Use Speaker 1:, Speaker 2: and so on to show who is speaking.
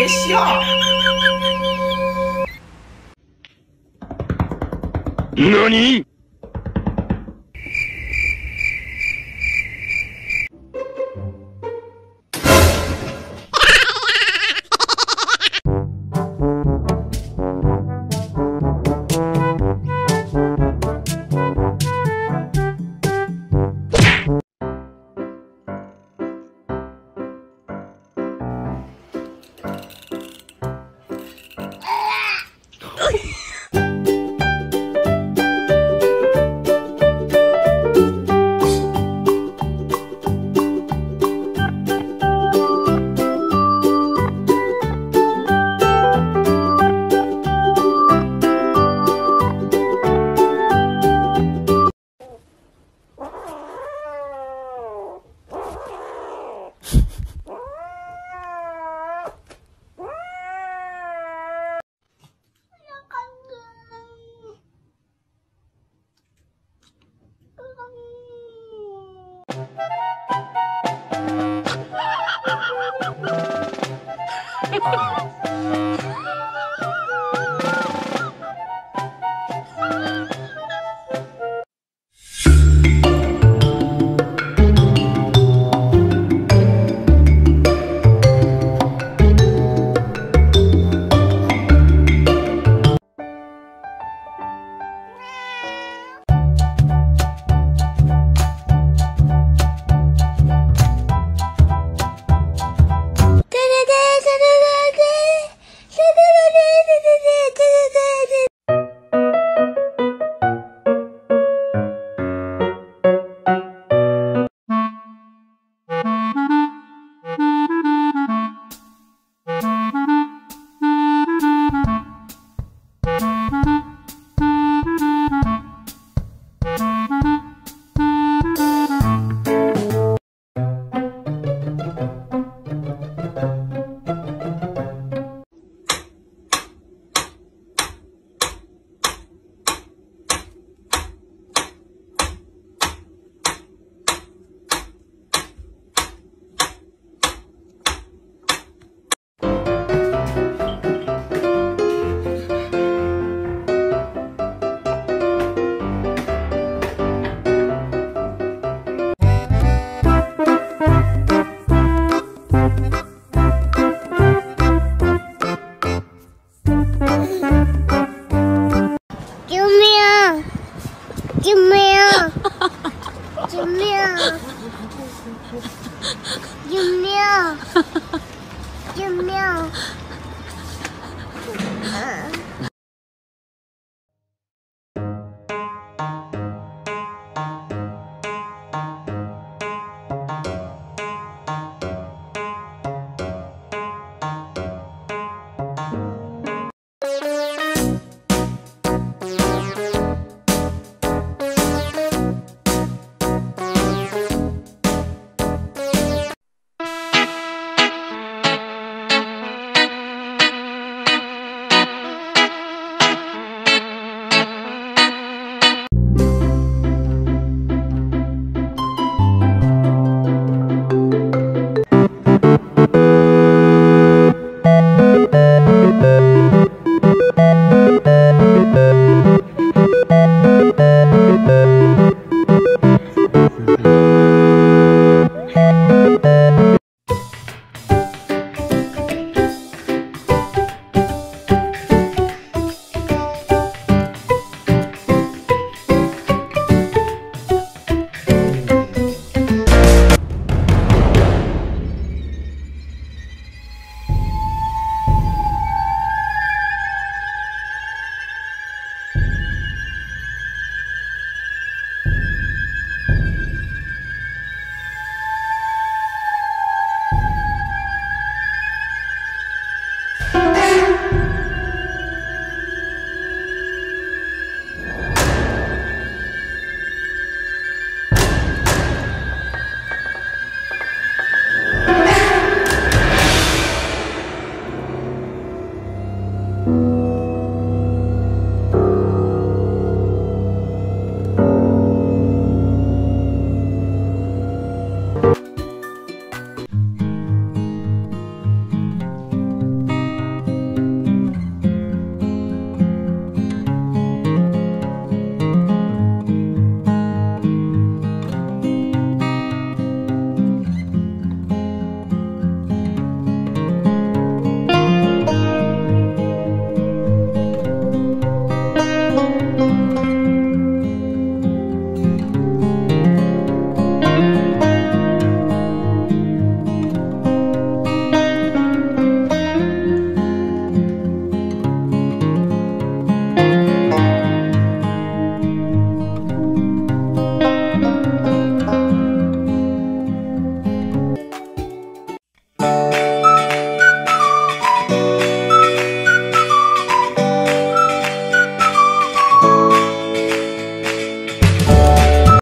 Speaker 1: 别笑。何？Ah.
Speaker 2: 救命！救命！